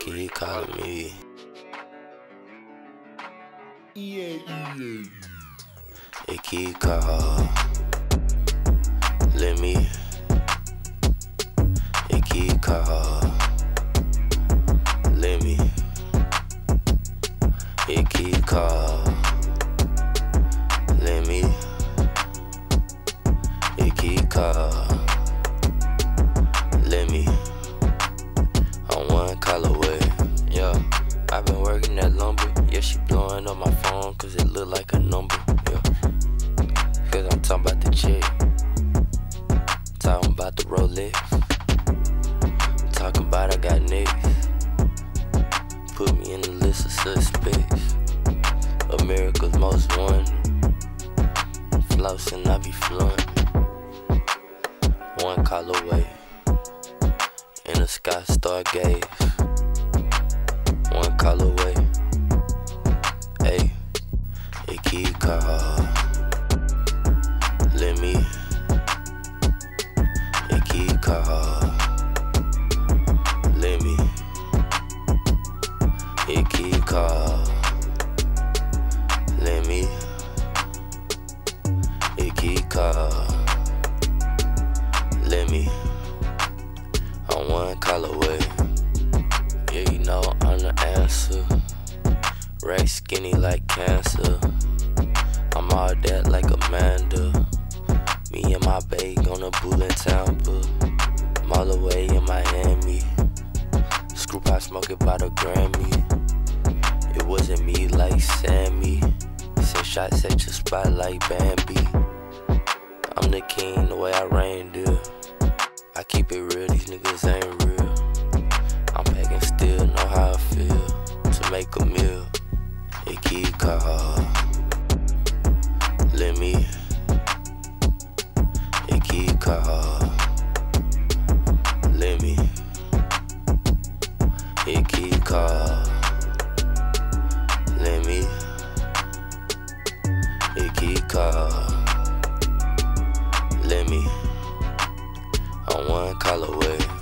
keep calling me. Yeah, yeah. It keep call. Let me. It keep call. Let me. It keep call. Let me. It keep call. Cause it look like a number. Yeah. Cause I'm talking about the chick. Talking about the Rolex. Talking about I got niggas. Put me in the list of suspects. America's most wanted. Flossing, I be flowing. One call away. In the sky, star stargaze. Call. Let me. It keep call. Let me. Keep call. Let me. It keep call. Let me. I'm one call away. Yeah, you know I'm the answer. Right skinny like cancer. I'm that like Amanda. Me and my babe on a bull in Tampa. I'm all the way in Miami. ScrewPac smoking by the Grammy. It wasn't me like Sammy. Send shots at your spot like Bambi. I'm the king the way I reindeer. I keep it real, these niggas ain't real. Let me. Call. Let me. Call. Let me. Let me. I'm one call away.